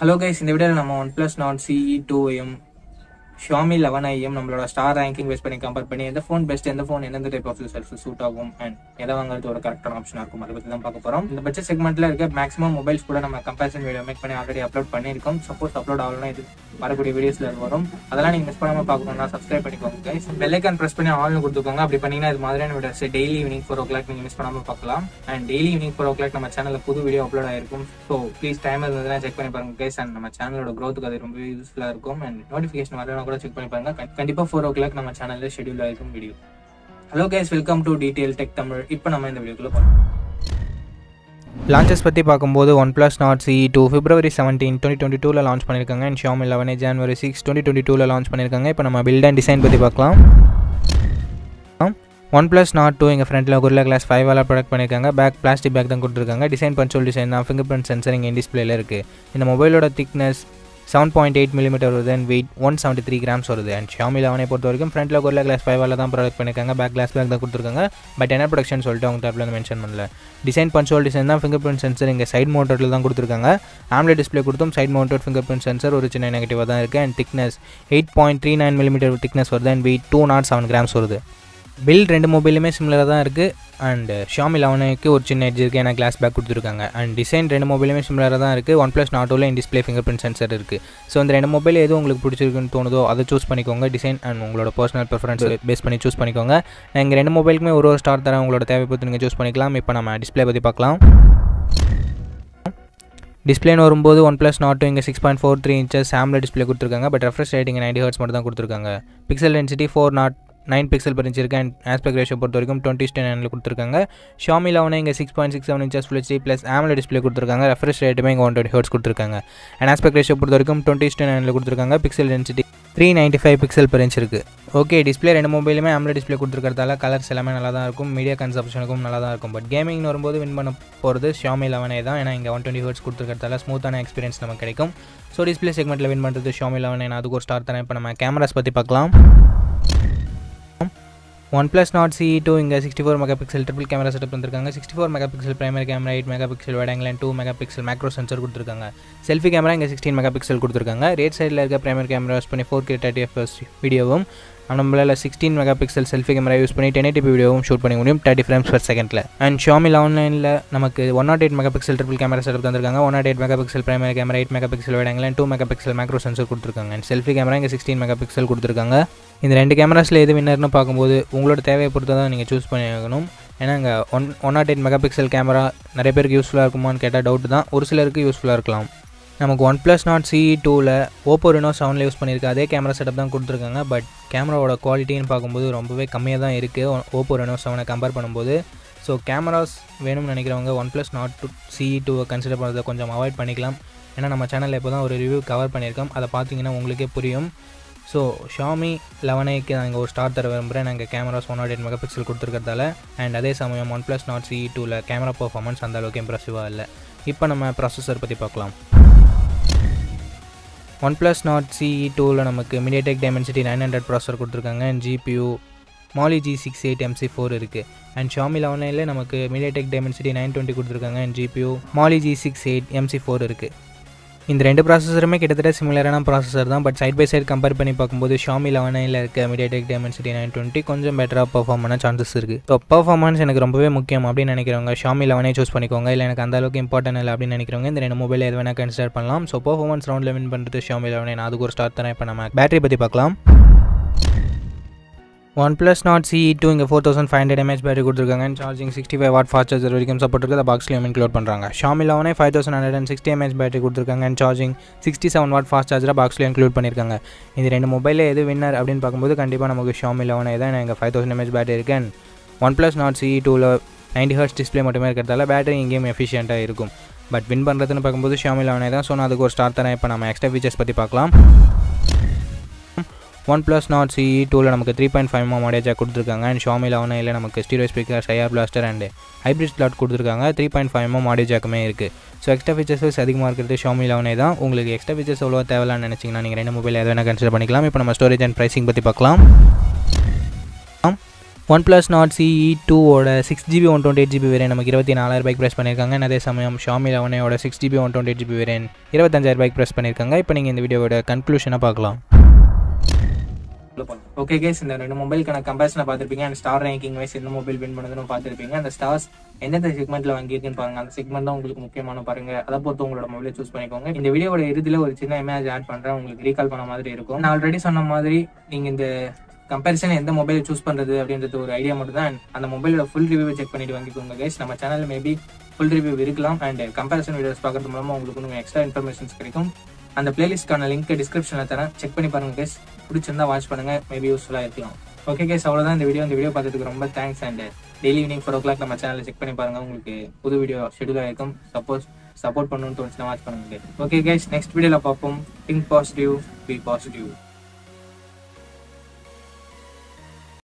Hello guys இந்த வீடியோவில் நம்ம OnePlus Nord CE two எம் ஷாமி லெவன் ஐயும் நம்மளோட ஸ்டார் ரேங்கிங் பேஸ் பண்ணி கம்பேர் பண்ணி எந்த ஃபோன் பெஸ்ட் எந்த ஃபோன் எந்தெந்த டைப் ஆஃப் யூசர்ஸ் சூட் ஆகும் அண்ட் எதை வாங்குறது ஒரு கரெக்டான ஆப்ஷனாக இருக்கும் அதை பற்றி தான் பார்க்க போகிறோம் இந்த பட்ஜெட் செக்மெண்ட்டில் இருக்க மேக்ஸிமம் மொபைல்ஸ் கூட நம்ம கம்பேரிசன் வீடியோ மேக் பண்ணி ஆல்ரெடி அப்லோட் பண்ணியிருக்கோம். சப்போஸ் அப்லோட் ஆகலனா இது வரக்கூடிய வீடியோஸ்ல வரும். அதெல்லாம் நீங்க மிஸ் பண்ணாம பாக்கணும்னா சப்ஸ்கிரைப் பண்ணிக்கோங்க கைஸ் பெல்லைக்கான் பிரஸ் பண்ணி ஆல்னு கொடுத்துக்கோங்க. அப்படி பண்ணீங்கன்னா இது மாதிரியான videos daily evening four o'clock நீங்க மிஸ் பண்ணாம பார்க்கலாம். And daily evening four o'clock நம்ம சேனல்ல புது வீடியோ அப்லோட் ஆயிருக்கும். ஸோ ப்ளீஸ் டைம் இருந்ததுலாம் செக் பண்ணி பாருங்க கைஸ் அண்ட் நம்ம சேனலோட க்ரோத்துக்கு அது ரொம்ப யூஸ்ஃபுல்லா இருக்கும். அண்ட் நோட்டிஃபிகேஷன் வரலாம் கூட செக் பண்ணி பாருங்க. கண்டிப்பா ஃபோர் ஓ கிளாக் நம்ம சேனல்ல ஷெடியூல் ஆயிருக்கும் video hello guys welcome to Detail Tech Tamil இப்போ நம்ம இந்த வீடியோக்குள்ள பார்க்கலாம் லான்ச்சஸ் பற்றி பார்க்கும்போது OnePlus Nord C two February seventeen twenty twenty டூவில் லான்ச் பண்ணியிருக்காங்க அண்ட் ஷாமி லெவனே ஜான்வரி சிக்ஸ் டுவெண்ட்டி டுவெண்ட்டி டூவில் லான்ச் பண்ணியிருக்காங்க. இப்போ நம்ம பில்ட் அண்ட் டிசைன் பற்றி பார்க்கலாம். ஒன் ப்ளஸ் நாட் டூ எங்கள் ஃப்ரண்ட்டில் குரில்லா கிளாஸ் ஃபைவ் வாலா ப்ராடக்ட் பண்ணியிருக்காங்க. பேக் பிளாஸ்டிக் பேக் தான் கொடுத்துருக்காங்க. டிசைன் பஞ்சோல் டிசைன் தான். ஃபிங்கர் பிரிண்ட் சென்சர் இங்கே டிஸ்பிளேல இருக்குது இந்த மொபைலோட thickness seven point eight millimetre வருது and weight one seventy three grams வருது. அண்ட் ஷாமி லெவனை பொறுத்த வரைக்கும் ஃப்ரண்ட்டில் குரில்லா கிளாஸ் ஃபைவ் தான் ப்ராடக்ட் பண்ணியிருக்காங்க. பேக் கிளாஸ் பேக் தான் கொடுத்துருக்காங்க. பட் என்ன ப்ரொடக்ஷன் சொல்லிட்டு அவங்க தரப்பில் வந்து மென்ஷன் பண்ணல. டிசைன் பன்சோல் டிசைன் தான் ஃபிங்கர் பிரிண்ட் சென்சர் இங்கே சைட் மோட்டரில் தான் கொடுத்துருக்காங்க. ஆம்லே டிஸ்பிளே கொடுத்தும் side mounted fingerprint sensor ஒரு சின்ன நெகட்டிவாக தான் இருக்குது and thickness eight point three nine millimetre thickness வருது. And weight two nought seven grams வருது. பில் ரெண்டு மொபைலுமே சிமிலராக தான் இருக்குது அண்ட் ஷாமி லெவனுக்கு ஒரு சின்ன எட்ஜ் இருக்குது ஏன்னா கிளாஸ் பேக் கொடுத்துருக்காங்க. அண்ட் டிசைன் ரெண்டு மொபைலுமே சிமிலராக தான் இருக்குது ஒன் ப்ளஸ் நாட்டோவில் in display fingerprint sensor இருக்குது ஸோ இந்த ரெண்டு மொபைல் எது உங்களுக்கு பிடிச்சிருக்குன்னு தோணுதோ அதை சூஸ் பண்ணிக்கோங்க. டிசைன் அண்ட் உங்களோட பர்சனல் ப்ரிஃபரன்ஸ் பேஸ் பண்ணி சூஸ் பண்ணிக்கோங்க. நான் இங்கே ரெண்டு மொபைலுக்குமே ஒரு ஒரு ஸ்டார் தரேன். உங்களோட தேவை நீங்கள் சூஸ் பண்ணிக்கலாம். இப்போ நம்ம டிஸ்பிளே பற்றி பார்க்கலாம். டிஸ்பிளேன்னு வரும்போது ஒன் ப்ளஸ் நாட் இங்கே six point four three inches சாம்ல display கொடுத்துருக்காங்க. But refresh rating ninety hertz மட்டும் தான் கொடுத்துருக்காங்க. Pixel density four nought nine pixel per and aspect ratio பொறுத்த வரைக்கும் டுவெண்ட்டி ஸ்டென் நைனில் கொடுத்துருக்காங்க. ஷாமி லெவனே இங்கே six point six seven inches full HD plus AMOLED display கொடுத்துருக்காங்க. ரெஃப்ரெஷ் ரேட்டுமே இங்கே ஒன் டுவெண்ட்டி ஹர்ட்ஸ் கொடுத்துருக்காங்க. அண்ட் ஆஸ்பெக்ட் ரேஷோ பொறுத்த வரைக்கும் டுவெண்ட்டி ஸ்டென் நைனில் கொடுத்துருக்காங்க. Pixel density three ninety five pixel per இருக்குது ஓகே டிஸ்பிளே ரெண்டு மொபைலுமே ஆம்ல டிஸ்பிளே கொடுத்துருக்கிறதால கலர்ஸ் எல்லாமே நல்லா தான் இருக்கும். மீடியா கன்சப்ஷனுக்கும் நல்லா தான் இருக்கும். பட் கேமிங்னு வரும்போது வின் பண்ண போகிறது ஷாமி லெவனே தான். ஏன்னா இங்கே ஒன் டுவெண்ட்டி ஹர்ட்ஸ் கொடுத்துருக்கிறதால ஸ்மூத்தான எக்ஸ்பீரியன்ஸ் நமக்கு கிடைக்கும். ஸோ டிஸ்பிளே செக்மெண்ட்டில் வின் பண்ணுறது ஷாமி லெவனே அதுக்கு ஒரு ஸ்டார் தானே. இப்போ நம்ம கேமராஸ் பற்றி பார்க்கலாம். One plus Nord C two இங்கே sixty four megapixel triple camera setup வந்திருக்காங்க sixty four megapixel primary camera eight megapixel wide angle two megapixel macro sensor கொடுத்துருக்காங்க. செல்ஃபி கேமரா இங்கே சிக்ஸ்டீன் மெகா பிக்சல் கொடுத்துருக்காங்க ரேட் சைடில் இருக்க primary camera use பண்ணி four K thirty FS வீடியோவும் நம்மளால் sixteen megapixel selfie camera use பண்ணி ten eighty வீடியோவும் ஷூட் பண்ணி முடியும். தேர்ட்டி ஃப்ரேம்ஸ் பர் செகண்டில் அண்ட் ஷாமி ஆன்லைனில் நமக்கு one nought eight megapixel triple camera setup தந்திருக்காங்க one nought eight megapixel primary camera eight megapixel wide two megapixel macro sensor கொடுத்துருக்காங்க. And selfie camera இங்கே sixteen megapixel கொடுத்துருக்காங்க. இந்த ரெண்டு கேமராஸில் எது வின்னர்னு பார்க்கும்போது உங்களோட தேவையை பொறுத்து தான் நீங்கள் சூஸ் பண்ணி ஆகணும். ஏன்னா இங்கே one one nought eight megapixel camera நிறைய பேருக்கு யூஸ்ஃபுல்லாக இருக்குமான்னு கேட்டால் டவுட் தான். ஒரு சிலருக்கு யூஸ்ஃபுல்லாக இருக்கலாம். நமக்கு ஒன் ப்ளஸ் நாட் சி டூவில் ஓப்போ ரெனோ செவனில் யூஸ் பண்ணியிருக்க. அதே கேமரா செட்டப் தான் கொடுத்துருக்காங்க. பட் கேமராவோட குவாலிட்டின்னு பார்க்கும்போது ரொம்பவே கம்மியாக தான் இருக்குது ஓப்போ ரெனோ செவனை கம்பேர் பண்ணும்போது. ஸோ கேமராஸ் வேணும்னு நினைக்கிறவங்க one plus Nord two C டூவை கன்சிடர் பண்ணுறதை கொஞ்சம் அவாய்ட் பண்ணிக்கலாம். ஏன்னா நம்ம சேனலில் இப்போ தான் ஒரு ரிவ்யூ கவர் பண்ணியிருக்கோம். அதை பார்த்தீங்கன்னா உங்களுக்கே புரியும். ஸோ ஷாமி லெவனைக்கு நான் இங்கே ஒரு ஸ்டார் தர விரும்புகிறேன் நாங்கள் cameras one nought eight megapixel கொடுத்துருக்கிறதால. And அதே சமயம் ஒன் ப்ளஸ் நாட் சி டூவில் கேமரா பர்ஃபார்மன்ஸ் அந்த அளவுக்கு இம்ப்ரெசிவாக இல்லை. இப்போ நம்ம ப்ராசஸர் பற்றி பார்க்கலாம். ஒன் ப்ளஸ் நாட் சிஇ டூவில் நமக்கு MediaTek Dimensity nine hundred processor கொடுத்துருக்காங்க and GPU Mali G six eight MC four இருக்குது அண்ட் ஷாமி லெவனில் நமக்கு மீடியாடெக் டைமென்சிட்டி நைன் டுவெண்ட்டி கொடுத்துருக்காங்க and GPU Mali G six eight MC four இருக்குது இந்த ரெண்டு ப்ராசஸருமே கிட்டத்தட்ட சிமிலரான ப்ராசஸர் தான். But side by side compare பண்ணி பார்க்கும்போது ஷாமி லெவனில் இருக்க மீடியாடெக் டைமென்சிட்டி நைன் டுவெண்ட்டி கொஞ்சம் பெட்டராக பர்ஃபார்ம் பண்ண சான்சஸ் இருக்குது ஸோ பர்ஃபார்மன்ஸ் எனக்கு ரொம்பவே முக்கியம் அப்படின்னு நினைக்கிறவங்க ஷாமி லெவனே சூஸ் பண்ணிக்கோங்க. இல்லை எனக்கு அந்த அளவுக்கு இம்பார்ட்டன் இல்லை அப்படின்னு நினைக்கிறவங்க இந்த ரெண்டு மொபைல் எது வேணால் கன்சிடர் பண்ணலாம். ஸோ பர்ஃபார்மன்ஸ் ரவுண்டில் வின் பண்ணுறது ஷாமி லெவனே. நான் அதுக்கு ஒரு ஸ்டார்ட் தானே இப்போ நம்ம பேட்டரி பற்றி பார்க்கலாம். One plus Nord C two இங்கே four thousand five hundred mAh battery கொடுத்துருக்காங்க. Charging sixty five watt fast charger வரைக்கும் சப்போர்ட் இருக்குது. பாக்ஸ்லையும் இன்க்ளூட் பண்ணுறாங்க Xiaomi லெவனே five thousand hundred and sixty mAh battery கொடுத்துருக்காங்க. And charging sixty seven watt fast சார்ஜராக பாக்ஸ்லையும் include பண்ணியிருக்காங்க. இந்த ரெண்டு மொபைலில் எது வின்னர் அப்படின்னு பார்க்கும்போது கண்டிப்பாக நமக்கு ஷாமி லெவனே தான் எங்கள் ஃபைவ் தௌசண்ட் எம்ஏஹெச் பேட்டரி இருக்கு. And one plus Nord C டூவில் நைன்டி ஹர்ட்ஸ் டிஸ்பிளே மட்டுமே இருக்கிறதால பேட்டரி இங்கேயும் எஃபிஷியண்ட்டாக இருக்கும். பட் வின் பண்ணுறதுன்னு பார்க்கும்போது ஷாமி லெவனே தான். ஸோ நான் அதுக்கு ஒரு ஸ்டார் தரேன். இப்போ நம்ம எக்ஸ்ட்ரா ஃபீச்சர்ஸ் பற்றி பார்க்கலாம். ஒன் ப்ளஸ் நாட் சி டூவில் நமக்கு three point five mm jack கொடுத்துருக்காங்க. அண்ட் ஷாமி லெவனில் நமக்கு stereo speaker IR blaster and hybrid slot கொடுத்துருக்காங்க. Three point five mm audio இருக்குது ஸோ எக்ஸ்ட்ரா ஃபீச்சர்ஸ் அதிகமாக இருக்கிறது ஷாமி லெவனே தான். உங்களுக்கு எக்ஸ்ட்ரா ஃபீச்சர்ஸ் எவ்வளோ தேவையில்லான்னு நினச்சிங்கன்னா நீங்கள் ரெண்டு மொபைல் எது வேணால் கன்சிடர் பண்ணிக்கலாம். இப்போ நம்ம ஸ்டோரேஜ் அண்ட் ப்ரைசிங் பற்றி பார்க்கலாம். ஒன் ப்ளஸ் நாட் சிஇ டூவோட six GB one twenty eight GB variant நமக்கு இருபத்தி நாலாயிரம் ரூபாய்க்கு ப்ரெஸ் பண்ணியிருக்காங்க. அதே சமயம் Xiaomi லெவனோட six GB one twenty eight GB variant இருபத்தஞ்சாயிரம் பைக் ப்ரைஸ் பண்ணியிருக்காங்க. இப்போ நீங்கள் இந்த வீடியோவோட கன்க்ளூஷனாக பார்க்கலாம். ஓகே கேஸ் இந்த ரெண்டு மொபைலுக்கான கம்பேரிசனை பார்த்துருப்பீங்க. அண்ட் ஸ்டார் ரேங்கிங் வைஸ் எந்த மொபைல் வின் பண்ணுதுன்னு பார்த்துருப்பீங்க. அந்த ஸ்டார்ஸ் எந்தெந்த செக்மெண்ட்ல வாங்கியிருக்குன்னு பாருங்க. அந்த செக்மெண்ட் தான் உங்களுக்கு முக்கியமான பாருங்க. அதை பொறுத்து உங்களோட மொபைலை சூஸ் பண்ணிக்கோங்க. இந்த வீடியோட இறுதியில் ஒரு சின்ன இமேஜ் ஆட் பண்றேன். உங்களுக்கு ரீகால் பண்ண மாதிரி இருக்கும். நான் ஆல்ரெடி சொன்ன மாதிரி நீங்க இந்த கம்பேரிசன் எந்த மொபைல் சூஸ் பண்றது அப்படின்றது ஒரு ஐடியா மட்டும் தான் அந்த மொபைலோட ஃபுல் ரிவ்யூ செக் பண்ணிட்டு வாங்கிக்கோங்க கைஸ் நம்ம சேனல் மேபி ஃபுல் ரிவ்யூ இருக்கலாம். அண்ட் கம்பேரிசன் வீடியோஸ் பார்க்கறது மூலமா உங்களுக்கு இன்னும் எக்ஸ்ட்ரா இன்ஃபர்மேஷன்ஸ் கிடைக்கும். அந்த பிளேலிஸ்ட்க்கான லிங்க் டிஸ்கிரிப்ஷனில் தரேன். செக் பண்ணி பாருங்க கேஸ் பிடிச்சிருந்தா வாட்ச் பண்ணுங்க. மேபி யூஸ்ஃபுல்லாக இருக்கலாம். ஓகே கேஸ் அவ்வளோதான் இந்த வீடியோ இந்த வீடியோ பார்த்ததுக்கு ரொம்ப thanks and daily evening four o'clock நம்ம சேனலில் செக் பண்ணி பாருங்க. உங்களுக்கு புது வீடியோ ஷெடியூல் ஆயிருக்கும் சப்போஸ் சப்போர்ட் பண்ணணும்னு தோணுச்சுன்னா வாட்ச் பண்ணுங்க. ஓகே கேஸ் நெக்ஸ்ட் வீடியோவில் பார்ப்போம். Think positive B positive